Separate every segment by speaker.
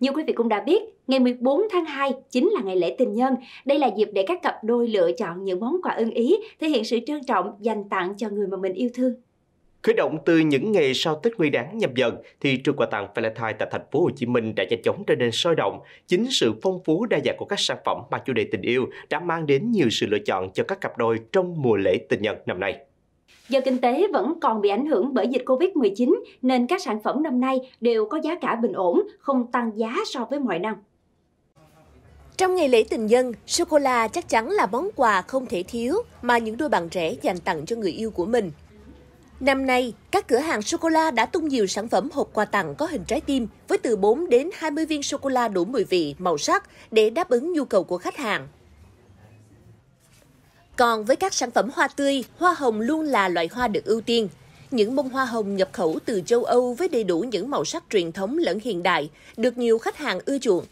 Speaker 1: Như quý vị cũng đã biết, ngày 14 tháng 2 chính là ngày lễ tình nhân. Đây là dịp để các cặp đôi lựa chọn những món quà ưng ý, thể hiện sự trân trọng dành tặng cho người mà mình yêu thương.
Speaker 2: Khởi động từ những ngày sau Tết Nguyên đán nhâm dần, thì trường quà tặng Valentine tại thành phố Hồ Chí Minh đã nhanh chóng trở nên sôi động. Chính sự phong phú đa dạng của các sản phẩm mang chủ đề tình yêu đã mang đến nhiều sự lựa chọn cho các cặp đôi trong mùa lễ tình nhân năm nay.
Speaker 1: Do kinh tế vẫn còn bị ảnh hưởng bởi dịch Covid-19 nên các sản phẩm năm nay đều có giá cả bình ổn, không tăng giá so với mọi năm.
Speaker 3: Trong ngày lễ tình nhân, sô-cô-la chắc chắn là món quà không thể thiếu mà những đôi bạn trẻ dành tặng cho người yêu của mình. Năm nay, các cửa hàng sô-cô-la đã tung nhiều sản phẩm hộp quà tặng có hình trái tim với từ 4 đến 20 viên sô-cô-la đủ mùi vị, màu sắc để đáp ứng nhu cầu của khách hàng. Còn với các sản phẩm hoa tươi, hoa hồng luôn là loại hoa được ưu tiên. Những bông hoa hồng nhập khẩu từ châu Âu với đầy đủ những màu sắc truyền thống lẫn hiện đại, được nhiều khách hàng ưa chuộng.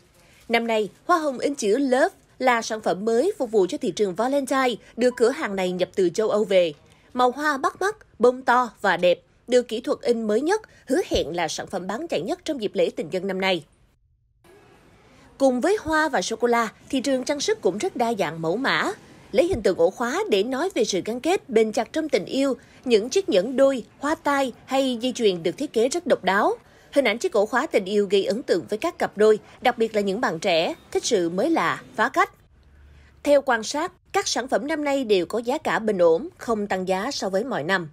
Speaker 3: Năm nay, hoa hồng in chữ Love là sản phẩm mới phục vụ cho thị trường Valentine, được cửa hàng này nhập từ châu Âu về. Màu hoa bắt mắt, bông to và đẹp, được kỹ thuật in mới nhất, hứa hẹn là sản phẩm bán chạy nhất trong dịp lễ tình nhân năm nay. Cùng với hoa và sô-cô-la, thị trường trang sức cũng rất đa dạng mẫu mã. Lấy hình tượng ổ khóa để nói về sự gắn kết bền chặt trong tình yêu, những chiếc nhẫn đôi, hoa tai hay dây chuyền được thiết kế rất độc đáo. Hình ảnh chiếc ổ khóa tình yêu gây ấn tượng với các cặp đôi, đặc biệt là những bạn trẻ, thích sự mới lạ, phá cách. Theo quan sát, các sản phẩm năm nay đều có giá cả bình ổn, không tăng giá so với mọi năm.